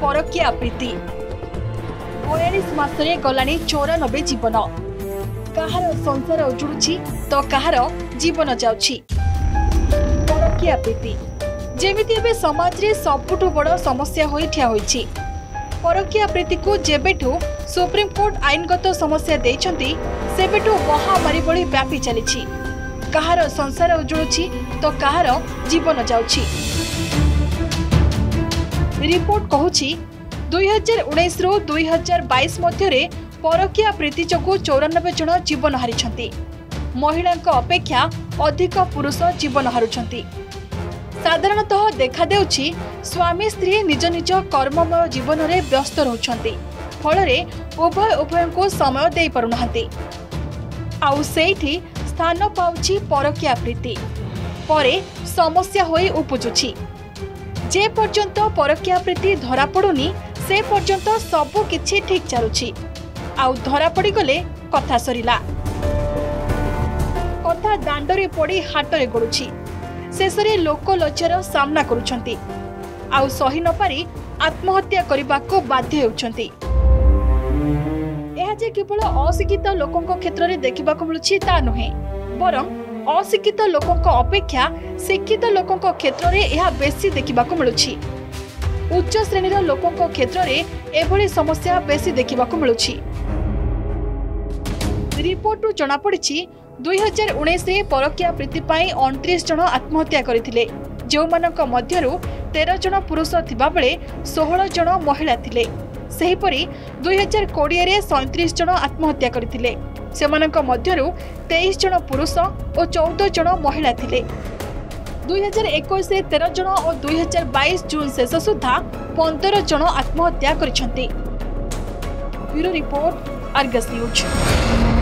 ପ୍ରୀତି। ବୟାଳିଶ ମାସରେ ଗଲାଣି ଚଉରାନବେ ଜୀବନ। କାହାର ସଂସାର ଉଜୁଡୁଛି ତ କାହାର ଜୀବନ ଯାଉଛି। ପରକୀୟା ପ୍ରୀତି। ଯେମିତି ଏବେ ସମାଜରେ ସବୁଠୁ ବଡ଼ ସମସ୍ୟା ହୋଇ ଠିଆ ହୋଇଛି। ପରକୀୟା ପ୍ରୀତିକୁ ଯେବେଠୁ ସୁପ୍ରିମକୋର୍ଟ ଆଇନଗତ ସମସ୍ୟା ଦେଇଛନ୍ତି ସେବେଠୁ ମହାମାରୀ ଭଳି ବ୍ୟାପି ଚାଲିଛି। କାହାର ସଂସାର ଉଜୁଡୁଛି ତ କାହାର ଜୀବନ ଯାଉଛି। ରିପୋର୍ଟ କହୁଛି ଦୁଇ ହଜାର ଉଣେଇଶରୁ ଦୁଇ ହଜାର ବାଇଶ ମଧ୍ୟରେ ପରକୀୟା ପ୍ରୀତି ଯୋଗୁଁ ଚଉରାନବେ ଜଣ ଜୀବନ ହାରିଛନ୍ତି। ମହିଳାଙ୍କ ଅପେକ୍ଷା ଅଧିକ ପୁରୁଷ ଜୀବନ ହାରୁଛନ୍ତି। ସାଧାରଣତଃ ଦେଖାଦେଉଛି ସ୍ୱାମୀ ସ୍ତ୍ରୀ ନିଜ ନିଜ କର୍ମମୟ ଜୀବନରେ ବ୍ୟସ୍ତ ରହୁଛନ୍ତି ଫଳରେ ଉଭୟ ଉଭୟଙ୍କୁ ସମୟ ଦେଇପାରୁନାହାନ୍ତି। ଆଉ ସେଇଠି ସ୍ଥାନ ପାଉଛି ପରକୀୟା ପ୍ରୀତି। ପରେ ସମସ୍ୟା ହୋଇ ଉପୁଜୁଛି। ଯେ ପର୍ଯ୍ୟନ୍ତ ପରକୀୟା ପ୍ରୀତି ଧରାପଡ଼ୁନି ସେ ପର୍ଯ୍ୟନ୍ତ ସବୁ କିଛି ଠିକ୍ ଚାଲୁଛି। ଆଉ ଧରାପଡ଼ିଗଲେ କଥା ସରିଲା। କଥା ଦାଣ୍ଡରେ ପଡ଼ି ହାଟରେ ଗଡ଼ୁଛି। ଶେଷରେ ଲୋକ ଲଜ୍ଜାର ସାମ୍ନା କରୁଛନ୍ତି। ଆଉ ସହି ନପାରି ଆତ୍ମହତ୍ୟା କରିବାକୁ ବାଧ୍ୟ ହେଉଛନ୍ତି। ଏହା ଯେ କେବଳ ଅଶିକ୍ଷିତ ଲୋକଙ୍କ କ୍ଷେତ୍ରରେ ଦେଖିବାକୁ ମିଳୁଛି ତା ନୁହେଁ ବରଂ ଅଶିକ୍ଷିତ ଲୋକଙ୍କ ଅପେକ୍ଷା ଶିକ୍ଷିତ ଲୋକଙ୍କ କ୍ଷେତ୍ରରେ ଏହା ବେଶୀ ଦେଖିବାକୁ ମିଳୁଛି। ଉଚ୍ଚ ଶ୍ରେଣୀର ଲୋକଙ୍କ କ୍ଷେତ୍ରରେ ଏଭଳି ସମସ୍ୟା ବେଶୀ ଦେଖିବାକୁ ମିଳୁଛି। ରିପୋର୍ଟରୁ ଜଣାପଡ଼ିଛି ଦୁଇ ହଜାର ଉଣେଇଶରେ ପରକୀୟା ପ୍ରୀତି ପାଇଁ ଅଣତିରିଶ ଜଣ ଆତ୍ମହତ୍ୟା କରିଥିଲେ। ଯେଉଁମାନଙ୍କ ମଧ୍ୟରୁ ତେର ଜଣ ପୁରୁଷ ଥିବାବେଳେ ଷୋହଳ ଜଣ ମହିଳା ଥିଲେ। ସେହିପରି ଦୁଇ ହଜାର କୋଡ଼ିଏରେ ସଇଁତିରିଶ ଜଣ ଆତ୍ମହତ୍ୟା କରିଥିଲେ। ସେମାନଙ୍କ ମଧ୍ୟରୁ ତେଇଶ ଜଣ ପୁରୁଷ ଓ ଚଉଦ ଜଣ ମହିଳା ଥିଲେ। ଦୁଇ ହଜାର ଏକୋଇଶରେ ତେର ଜଣ ଓ ଦୁଇ ହଜାର ବାଇଶ ଜୁନ୍ ଶେଷ ସୁଦ୍ଧା ପନ୍ଦର ଜଣ ଆତ୍ମହତ୍ୟା କରିଛନ୍ତି। Bureau report Argus News.